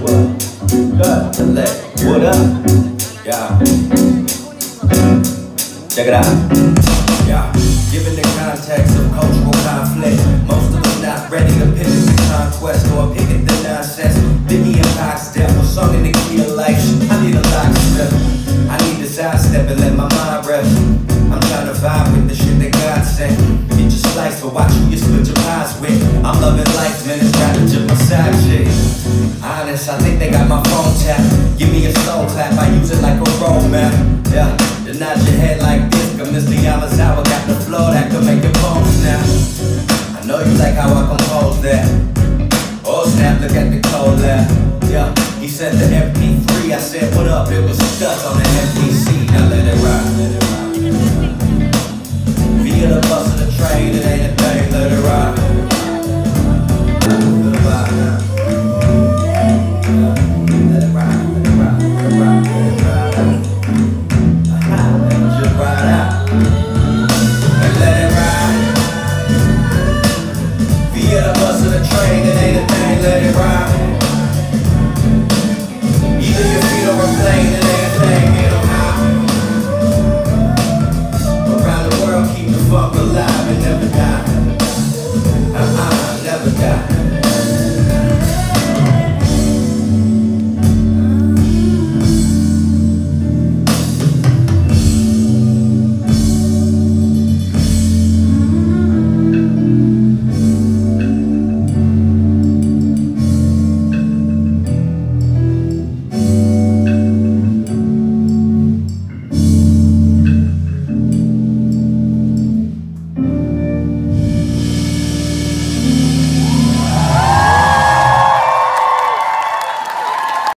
what? Cut the leg. What up? Yeah. Check it out. Yeah. Given the context of cultural conflict, most of us not ready to pivot the conquest or picket the nonsense. Vivian Fox step or song in the key of life. I need a locksmith. I need to sidestep and let my mind rest. I'm trying to vibe with the shit that God sent. Get your slice, but watch who you split your pies with. I'm loving life, man. Honest, I think they got my phone tapped. Give me a soul clap, I use it like a road map. Yeah, to nod your head like this. Cause Mr. Yamazawa got the flow that could make your bones snap. I know you like how I compose that. Oh snap, look at the collab. Yeah, he said the MP3. I said, what up? It was STUTS on the MPC.